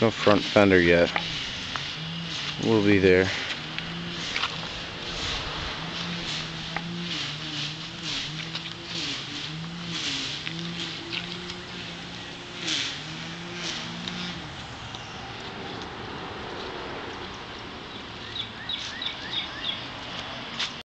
No front fender yet. We'll be there.